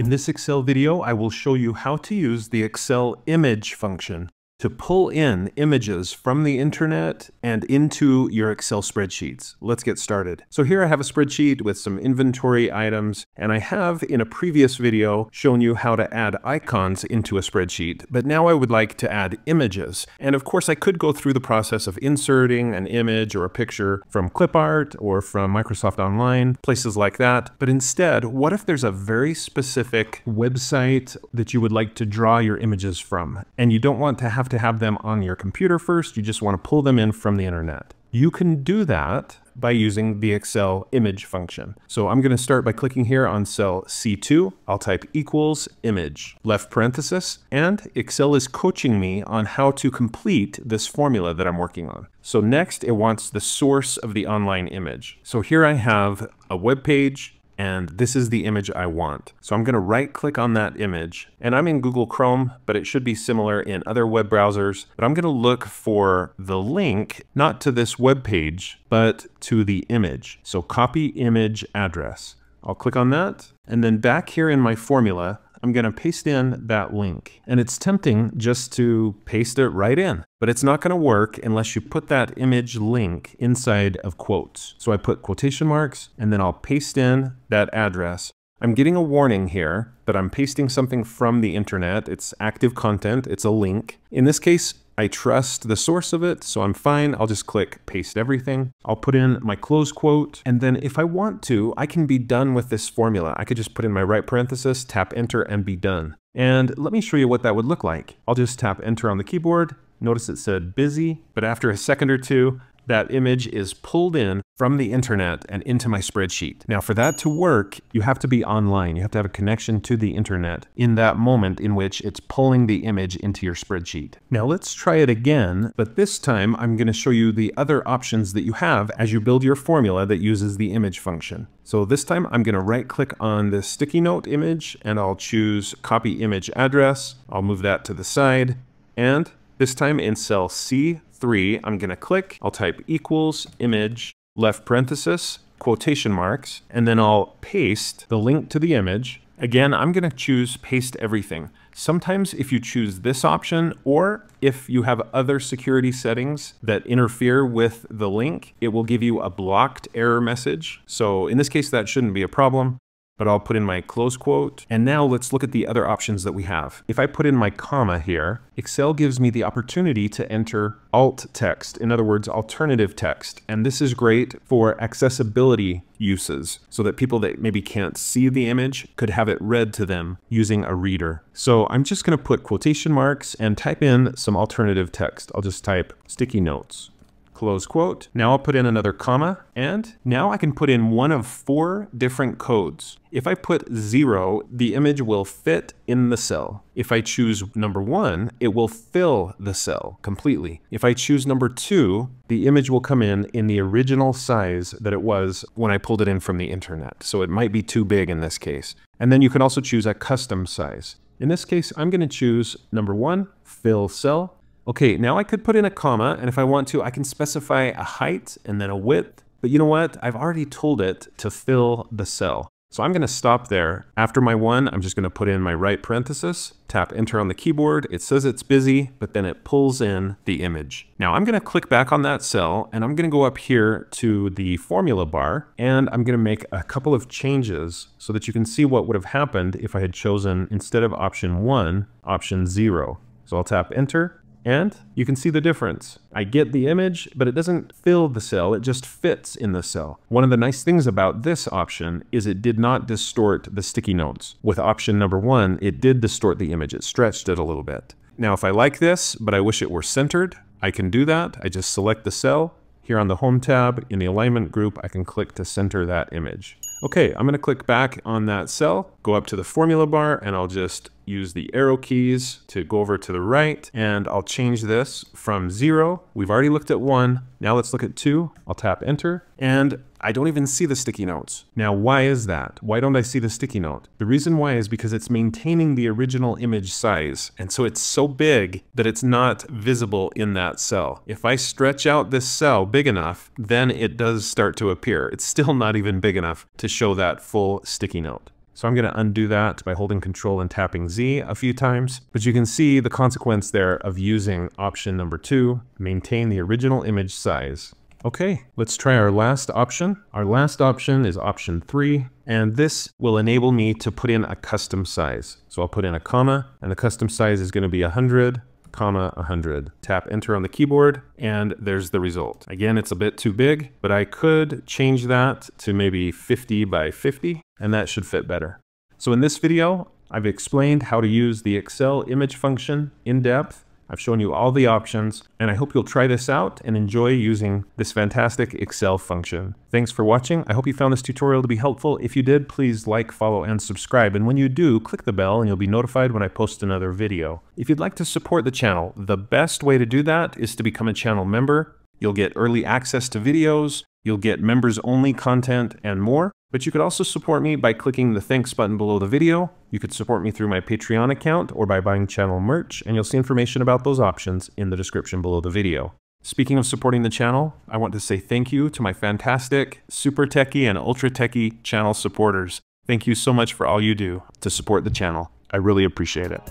In this Excel video, I will show you how to use the Excel image function to pull in images from the internet and into your Excel spreadsheets. Let's get started. So here I have a spreadsheet with some inventory items, and I have in a previous video shown you how to add icons into a spreadsheet, but now I would like to add images. And of course I could go through the process of inserting an image or a picture from ClipArt or from Microsoft Online, places like that. But instead, what if there's a very specific website that you would like to draw your images from, and you don't want to have to have them on your computer first, you just want to pull them in from the internet. You can do that by using the Excel image function. So I'm going to start by clicking here on cell C2. I'll type equals image, left parenthesis, and Excel is coaching me on how to complete this formula that I'm working on. So next it wants the source of the online image. So here I have a web page and this is the image I want. So I'm going to right click on that image and I'm in Google Chrome, but it should be similar in other web browsers. But I'm going to look for the link, not to this web page, but to the image. So copy image address. I'll click on that. And then back here in my formula, I'm going to paste in that link. And it's tempting just to paste it right in, but it's not going to work unless you put that image link inside of quotes. So I put quotation marks and then I'll paste in that address. I'm getting a warning here that I'm pasting something from the internet. It's active content, it's a link. In this case, I trust the source of it, so I'm fine. I'll just click paste everything. I'll put in my close quote, and then if I want to, I can be done with this formula. I could just put in my right parenthesis, tap enter, and be done. And let me show you what that would look like. I'll just tap enter on the keyboard. Notice it said busy, but after a second or two, that image is pulled in from the internet and into my spreadsheet. Now for that to work, you have to be online. You have to have a connection to the internet in that moment in which it's pulling the image into your spreadsheet. Now let's try it again, but this time I'm gonna show you the other options that you have as you build your formula that uses the image function. So this time I'm gonna right click on this sticky note image and I'll choose copy image address. I'll move that to the side and this time in cell C3, I'm going to click, I'll type equals image, left parenthesis, quotation marks, and then I'll paste the link to the image. Again, I'm going to choose paste everything. Sometimes if you choose this option or if you have other security settings that interfere with the link, it will give you a blocked error message. So in this case, that shouldn't be a problem but I'll put in my close quote. And now let's look at the other options that we have. If I put in my comma here, Excel gives me the opportunity to enter alt text, in other words, alternative text. And this is great for accessibility uses so that people that maybe can't see the image could have it read to them using a reader. So I'm just going to put quotation marks and type in some alternative text. I'll just type sticky notes close quote. Now I'll put in another comma, and now I can put in one of four different codes. If I put zero, the image will fit in the cell. If I choose number one, it will fill the cell completely. If I choose number two, the image will come in in the original size that it was when I pulled it in from the internet. So it might be too big in this case. And then you can also choose a custom size. In this case, I'm going to choose number one, fill cell, Okay, now I could put in a comma, and if I want to, I can specify a height and then a width. But you know what? I've already told it to fill the cell. So I'm going to stop there. After my one, I'm just going to put in my right parenthesis, tap enter on the keyboard. It says it's busy, but then it pulls in the image. Now I'm going to click back on that cell and I'm going to go up here to the formula bar and I'm going to make a couple of changes so that you can see what would have happened if I had chosen instead of option one, option zero. So I'll tap enter and you can see the difference. I get the image, but it doesn't fill the cell, it just fits in the cell. One of the nice things about this option is it did not distort the sticky notes. With option number one, it did distort the image, it stretched it a little bit. Now if I like this, but I wish it were centered, I can do that. I just select the cell. Here on the Home tab, in the Alignment group, I can click to center that image. Okay, I'm going to click back on that cell, go up to the formula bar, and I'll just use the arrow keys to go over to the right, and I'll change this from zero. We've already looked at one. Now let's look at two. I'll tap enter, and I don't even see the sticky notes. Now, why is that? Why don't I see the sticky note? The reason why is because it's maintaining the original image size, and so it's so big that it's not visible in that cell. If I stretch out this cell big enough, then it does start to appear. It's still not even big enough to show that full sticky note. So I'm going to undo that by holding control and tapping Z a few times. But you can see the consequence there of using option number two, maintain the original image size. Okay, let's try our last option. Our last option is option three, and this will enable me to put in a custom size. So I'll put in a comma, and the custom size is going to be 100, comma 100. Tap enter on the keyboard and there's the result. Again, it's a bit too big, but I could change that to maybe 50 by 50 and that should fit better. So in this video, I've explained how to use the Excel image function in depth I've shown you all the options, and I hope you'll try this out and enjoy using this fantastic Excel function. Thanks for watching. I hope you found this tutorial to be helpful. If you did, please like, follow, and subscribe. And when you do, click the bell and you'll be notified when I post another video. If you'd like to support the channel, the best way to do that is to become a channel member. You'll get early access to videos, you'll get members only content, and more. But you could also support me by clicking the thanks button below the video. You could support me through my Patreon account or by buying channel merch, and you'll see information about those options in the description below the video. Speaking of supporting the channel, I want to say thank you to my fantastic super techie and ultra techie channel supporters. Thank you so much for all you do to support the channel. I really appreciate it.